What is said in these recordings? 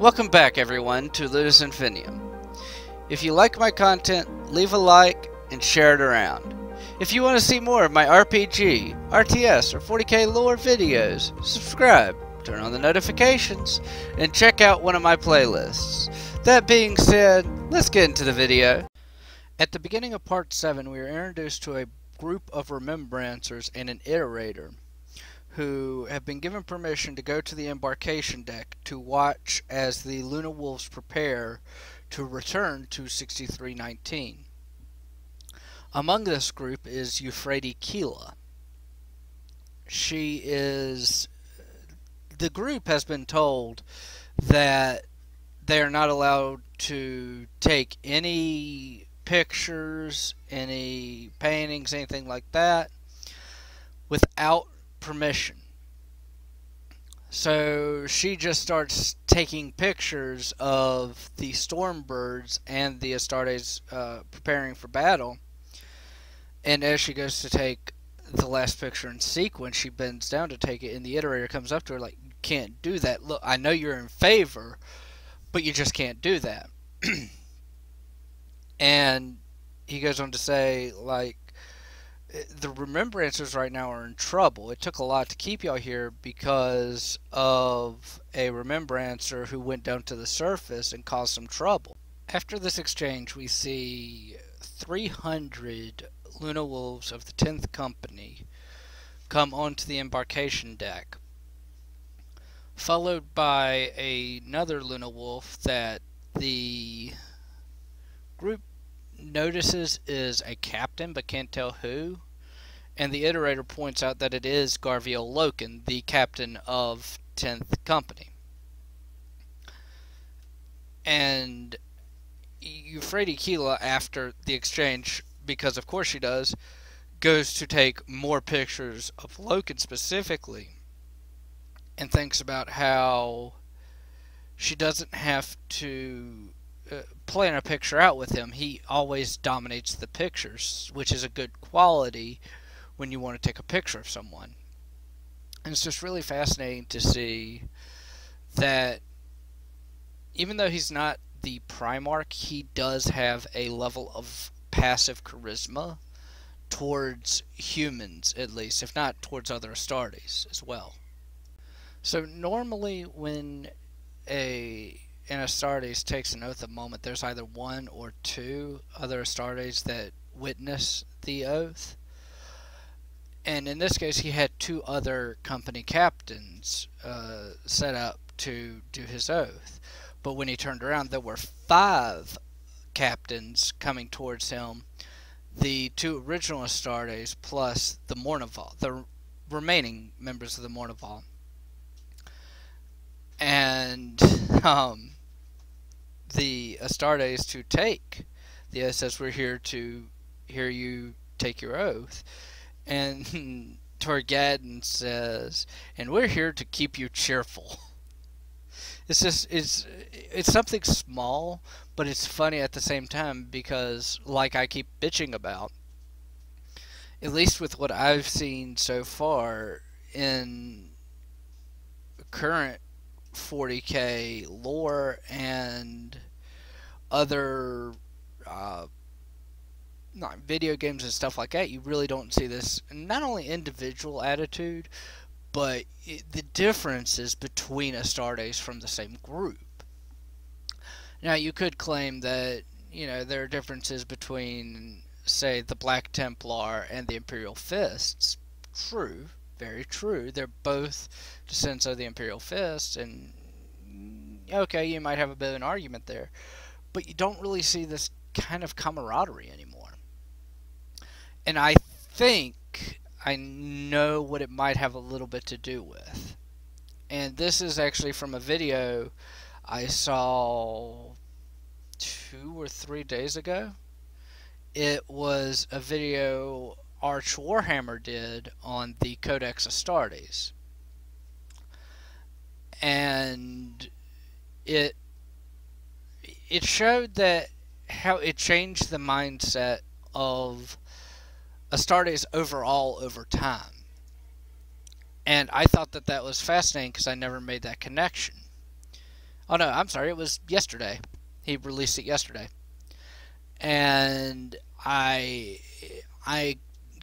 Welcome back everyone to Ludus Infinium. If you like my content, leave a like and share it around. If you want to see more of my RPG, RTS, or 40k lore videos, subscribe, turn on the notifications, and check out one of my playlists. That being said, let's get into the video. At the beginning of part 7, we are introduced to a group of remembrancers and an iterator who have been given permission to go to the embarkation deck to watch as the Luna Wolves prepare to return to 6319. Among this group is Euphrates Keeler. She is. The group has been told that they are not allowed to take any pictures, any paintings, anything like that without permission. So she just starts taking pictures of the Stormbirds and the Astartes uh, preparing for battle. And as she goes to take the last picture in sequence, she bends down to take it, and the iterator comes up to her like, "You can't do that. Look, I know you're in favor, but you just can't do that." and he goes on to say, like, the remembrancers right now are in trouble. It took a lot to keep y'all here because of a remembrancer who went down to the surface and caused some trouble. After this exchange, we see 300 Luna Wolves of the 10th Company come onto the embarkation deck, followed by another Luna Wolf that the group notices is a captain but can't tell who. And the iterator points out that it is Garviel Loken, the captain of 10th Company. And Euphrates Keeler, after the exchange, because of course she does, goes to take more pictures of Loken specifically and thinks about how she doesn't have to playing a picture out with him, he always dominates the pictures, which is a good quality when you want to take a picture of someone. And it's just really fascinating to see that even though he's not the Primarch, he does have a level of passive charisma towards humans, at least, if not towards other Astartes as well. So normally when a in Astartes takes an oath of moment, there's either one or two other Astartes that witness the oath. And in this case, he had two other company captains uh, set up to do his oath. But when he turned around, there were five captains coming towards him. The two original Astartes plus the Mournival, the remaining members of the Mournival. And um, the Astartes to take. The oath says we're here to hear you take your oath. And Torgaddon says, and we're here to keep you cheerful. It's just it's it's something small, but it's funny at the same time because like I keep bitching about, at least with what I've seen so far in current 40k lore and other uh, not video games and stuff like that, you really don't see this not only individual attitude, but it, the differences between Astartes from the same group. Now, you could claim that you know there are differences between, say, the Black Templar and the Imperial Fists. True, very true. They're both descendants of the Imperial Fist, and okay, you might have a bit of an argument there, but you don't really see this kind of camaraderie anymore. And I think I know what it might have a little bit to do with. And this is actually from a video I saw two or three days ago. It was a video Arch Warhammer did on the Codex Astartes. And it it showed that how it changed the mindset of Astartes overall over time. And I thought that that was fascinating because I never made that connection. Oh no, I'm sorry, it was yesterday. He released it yesterday, and I I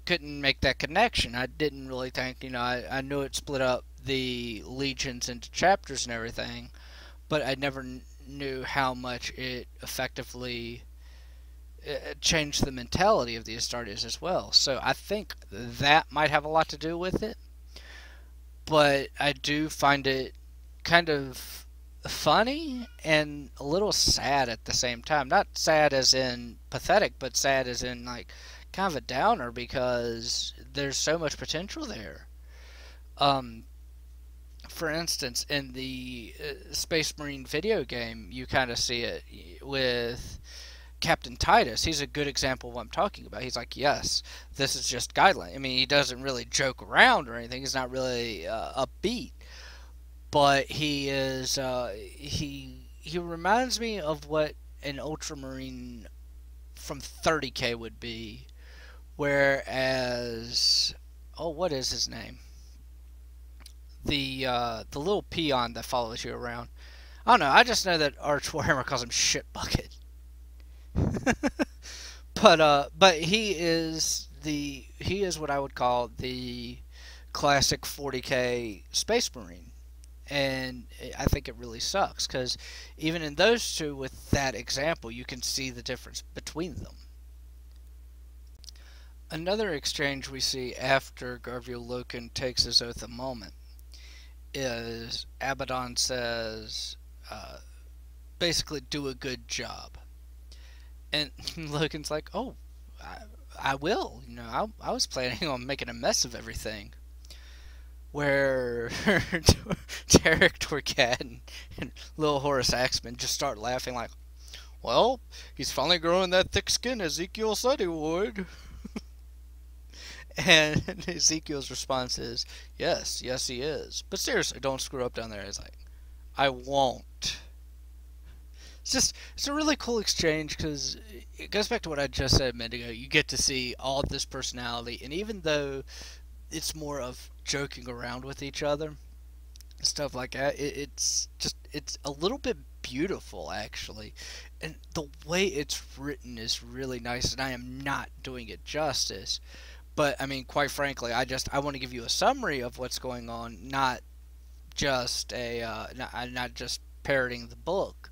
couldn't make that connection. I didn't really think, you know, I, I knew it split up the legions into chapters and everything, but I never knew how much it effectively uh, changed the mentality of the Astartes as well. So I think that might have a lot to do with it. But I do find it kind of funny and a little sad at the same time. Not sad as in pathetic, but sad as in like kind of a downer because there's so much potential there. Um, for instance, in the uh, Space Marine video game, you kind of see it with Captain Titus. He's a good example of what I'm talking about. He's like, yes, this is just guideline. I mean, he doesn't really joke around or anything. He's not really uh, upbeat, but he is. Uh, he he reminds me of what an Ultramarine from 30k would be, whereas oh, what is his name? the uh, the little peon that follows you around. I don't know. I just know that Arch Warhammer calls him shit bucket. but uh, but he is the he is what I would call the classic 40k Space Marine, and I think it really sucks because even in those two, with that example, you can see the difference between them. Another exchange we see after Garviel Loken takes his oath a moment is Abaddon says, uh, basically, do a good job. And Loken's like, oh, I, I will. You know, I, I was planning on making a mess of everything. Where Tarik Torgaddon, and Little Horus Aximand just start laughing like, well, he's finally growing that thick skin Ezekyle said he would. And Ezekyle's response is, "Yes, yes, he is. But seriously, don't screw up down there." He's like, "I won't." It's just it's a really cool exchange because it goes back to what I just said a minute ago. You get to see all this personality, and even though it's more of joking around with each other, stuff like that, it, it's just it's a little bit beautiful actually and the way it's written is really nice and i am not doing it justice but I mean, quite frankly, I just I want to give you a summary of what's going on, not just a uh, not, uh, not just parroting the book.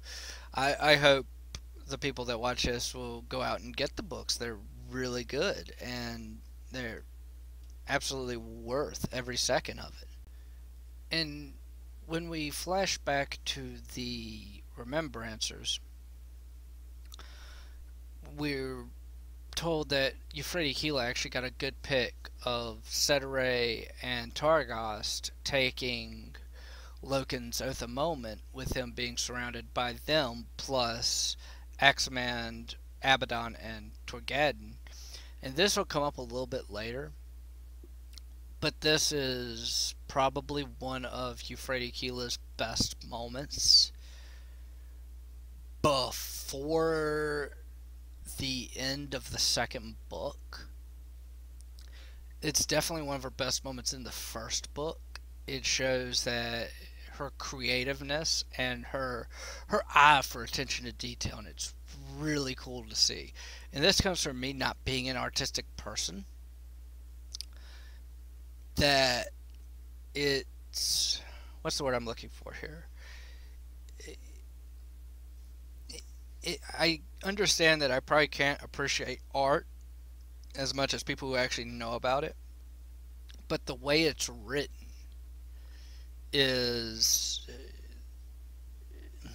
I I hope the people that watch this will go out and get the books. They're really good and they're absolutely worth every second of it. And when we flash back to the remembrancers, we're told that Euphrates Keeler actually got a good pick of Sedirae and Targost taking Loken's Oath of Moment with him being surrounded by them plus Aximand, Abaddon, and Torgaddon. And this will come up a little bit later. But this is probably one of Euphrates Keeler's best moments before the end of the second book. It's definitely one of her best moments in the first book. It shows that her creativeness and her her eye for attention to detail and it's really cool to see. And this comes from me not being an artistic person. That it's what's the word I'm looking for here? it, I understand that I probably can't appreciate art as much as people who actually know about it, but the way it's written is. Uh,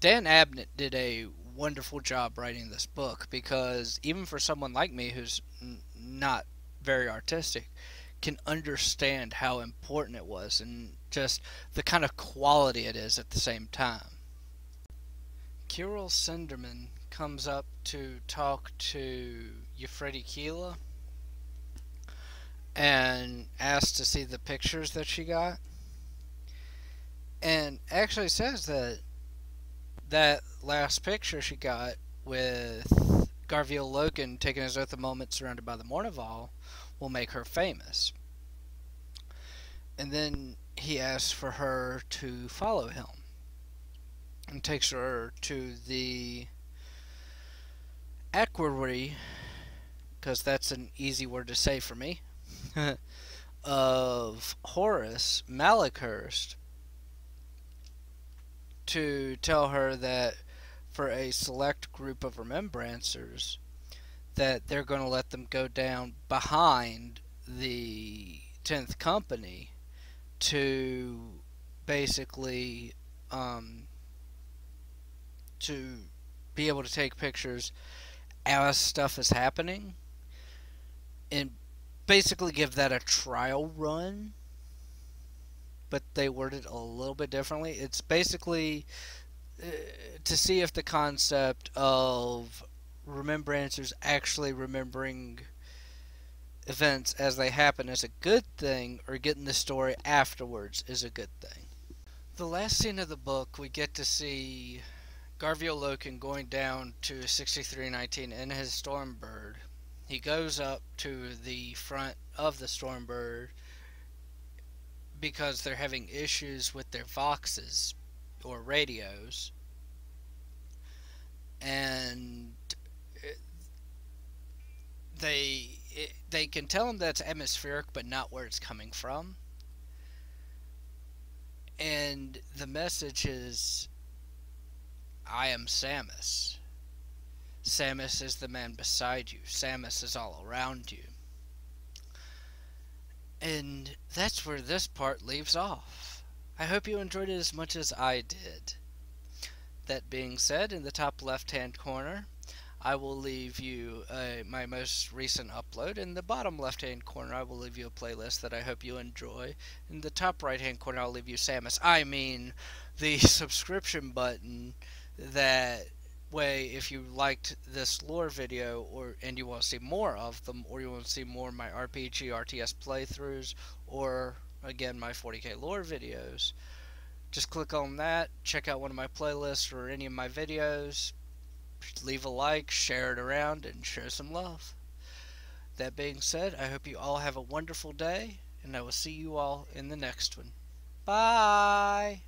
Dan Abnett did a wonderful job writing this book because even for someone like me who's not very artistic, can understand how important it was and just the kind of quality it is at the same time. Kyril Sindermann comes up to talk to Euphrates Keeler and asks to see the pictures that she got. And actually says that that last picture she got with Garviel Loken taking his oath a moment surrounded by the Mournival will make her famous. And then he asks for her to follow him and takes her to the equerry, because that's an easy word to say for me, of Horus Maloghurst to tell her that for a select group of remembrancers that they're going to let them go down behind the 10th company to basically um, to be able to take pictures as stuff is happening and basically give that a trial run but they worded a little bit differently it's basically uh, to see if the concept of remembrancers actually remembering events as they happen is a good thing or getting the story afterwards is a good thing. The last scene of the book, we get to see Garviel Loken going down to 6319 in his Stormbird. He goes up to the front of the Stormbird because they're having issues with their Voxes or radios. And they they can tell him that's atmospheric, but not where it's coming from. And the message is, I am Samus. Samus is the man beside you. Samus is all around you. And that's where this part leaves off. I hope you enjoyed it as much as I did. That being said, in the top left hand corner, I will leave you uh, my most recent upload. In the bottom left hand corner, I will leave you a playlist that I hope you enjoy. In the top right hand corner, I'll leave you Samus. I mean, the subscription button that way if you liked this lore video or and you want to see more of them or you want to see more of my RPG RTS playthroughs or again my 40k lore videos just click on that check out one of my playlists or any of my videos leave a like, share it around, and share some love. That being said, I hope you all have a wonderful day, and I will see you all in the next one. Bye!